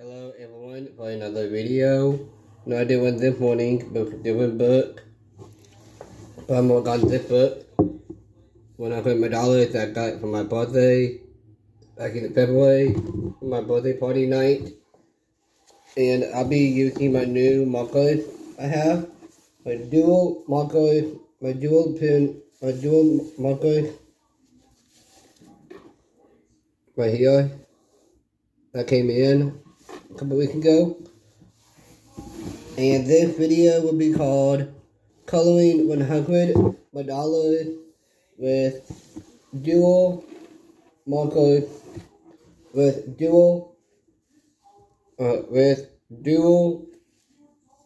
Hello everyone for another video. No idea when this morning, but different book. But I'm working on this book. When I put my dollars I got for my birthday back in February, my birthday party night. And I'll be using my new markers I have. My dual markers, my dual pin, my dual markers right here that came in a couple weeks ago. And this video will be called Coloring 100 Mandalas with Dual Markers with Dual uh, with Dual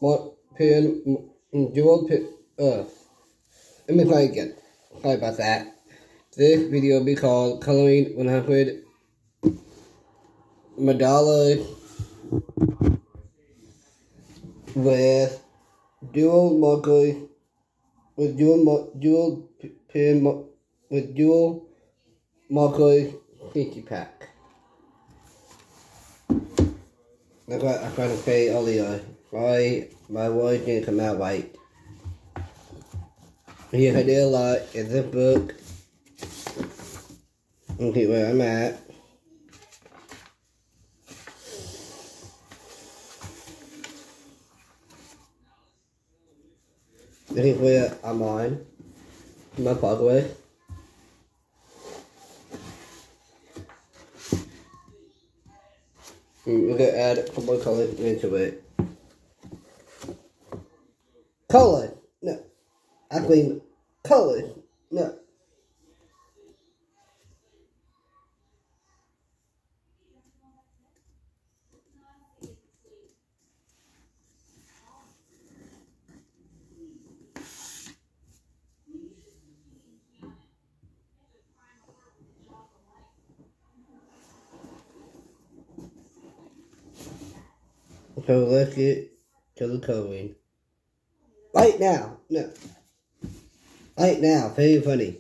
Mark Pen Dual Pen uh let me try again. Sorry about that. This video will be called Coloring 100 Madala with dual marker with dual dual pin with dual marker pinky pack. I got I tried to say earlier why my words didn't come out right. Did a lot in this book. Okay, where I'm at. This is where I'm on. My progress. We're gonna add a couple more colors into it. Color, no. Actually, color, no. So let's to the coloring. Right now. No. Right now. Very funny.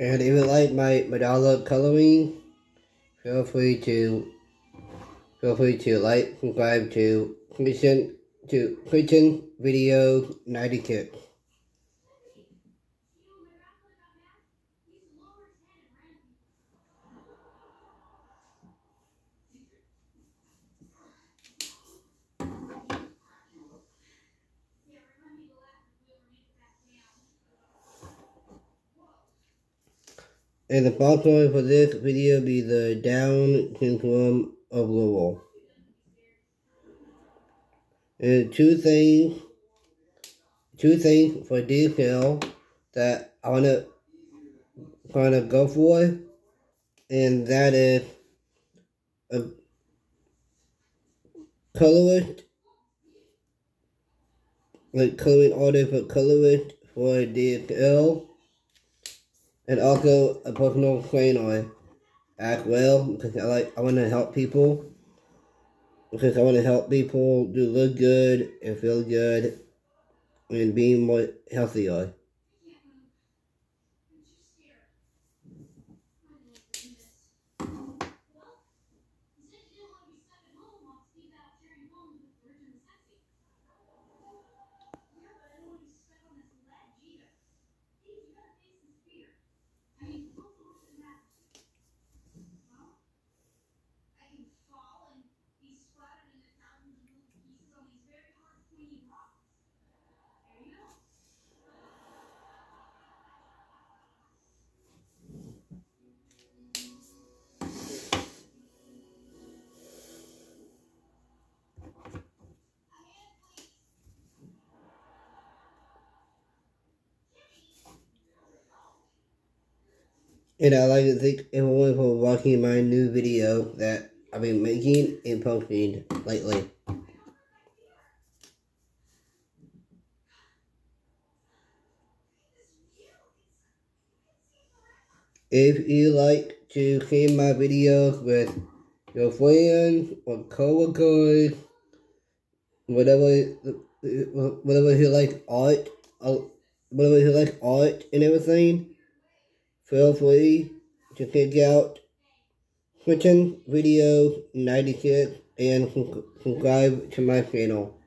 And if you like my Madala coloring, feel free to feel free to like, subscribe to Christian to Trenton Video 96. And the sponsor for this video be the Down Syndrome of Louisville. And two things, two things for detail that I want to kind of go for, and that is a colorist, like coloring order for colorist for DSL and also a personal trainer as well because I like I want to help people because I want to help people do look good and feel good and be more healthier. And I'd like to thank everyone for watching my new video that I've been making and posting lately. If you like to see my videos with your friends or coworkers, whatever, whatever you like art, uh, whatever you like art and everything, feel free to check out Trenton Video 96 and subscribe to my channel.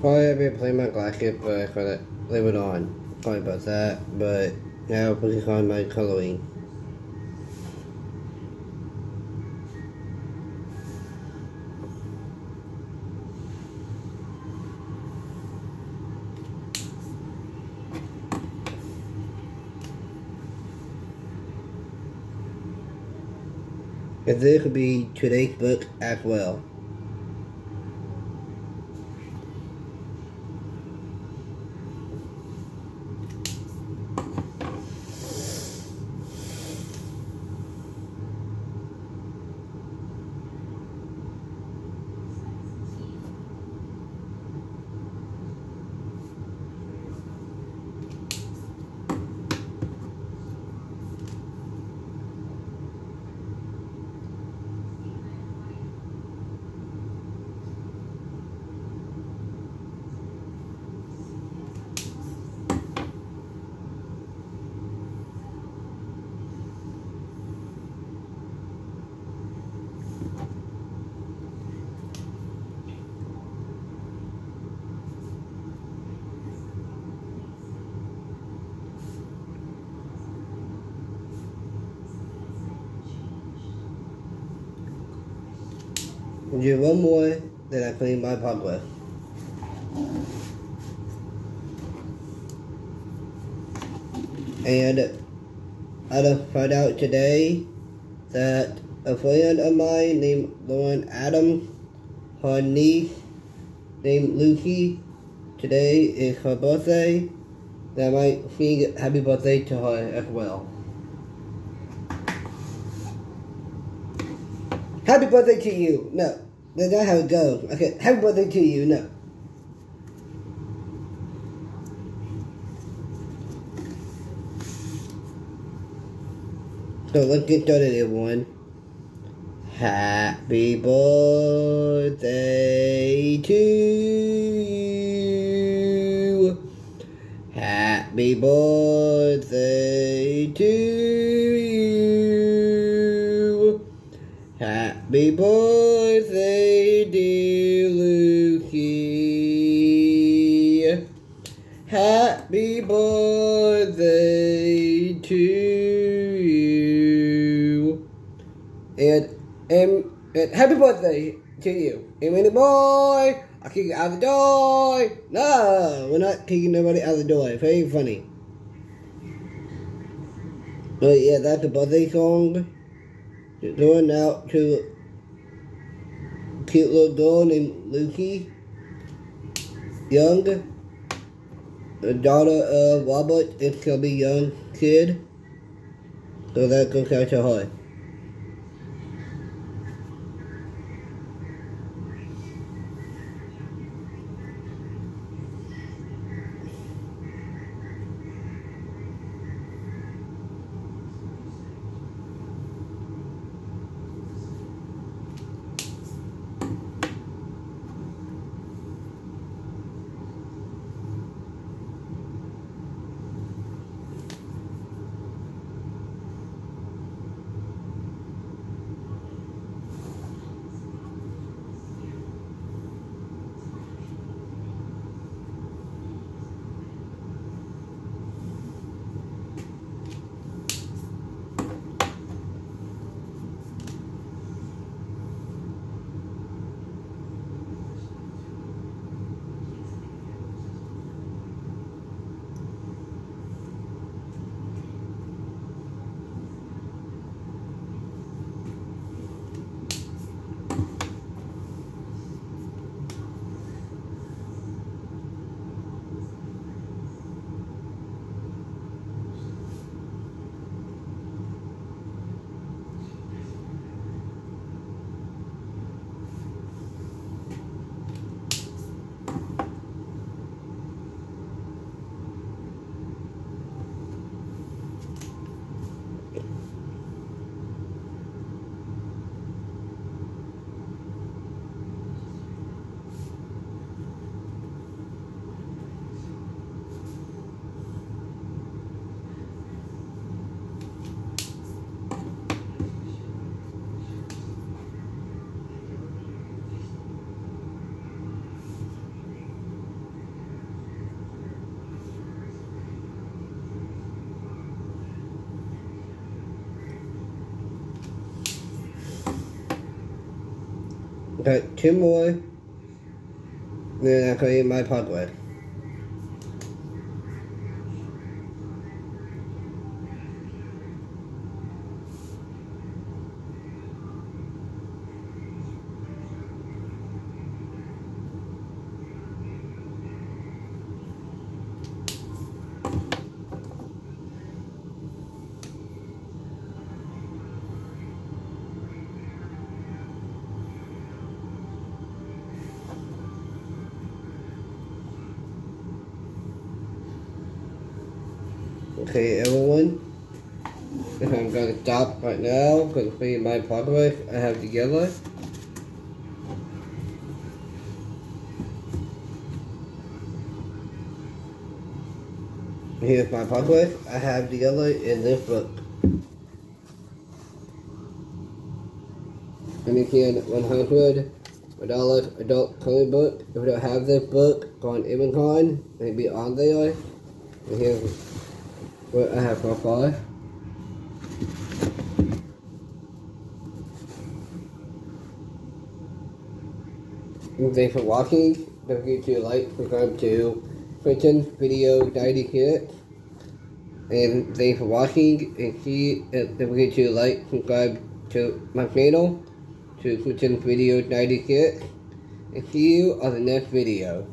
Probably I've be playing my Glacket, but I gotta leave it on. Sorry about that, but now I'm on my coloring. And this could be today's book as well. Do one more, then I clean my pot with. And I found out today that a friend of mine named Lauren Adams, her niece named Lucy, today is her birthday. That I might sing happy birthday to her as well. Happy birthday to you. No. That's not how it goes. Okay, happy birthday to you. No. So let's get started, everyone. Happy birthday to you. Happy birthday to you. Happy birthday, dear Lucy. Happy birthday to you. And, and, and happy birthday to you. And when the boy, I kick you out the door. No, we're not kicking nobody out the door. Very funny. But yeah, that's a birthday song. Going out to cute little girl named Lucy Young, the daughter of Robert and Shelby Young kid. So that goes out to her. Got two more. Then I create my progress. Okay, everyone. I'm gonna stop right now because for my progress I have together. Here's my progress I have together in this book. And again, 100 mandalas adult coloring book. If you don't have this book, go on Amazon. It'll be on there. And here's what I have far. Thanks for watching. Don't forget to like, subscribe to Trenton Video 90 Kit. And thanks for watching. And see, don't forget to like, subscribe to my channel, to Trenton Video 90 Kit. And see you on the next video.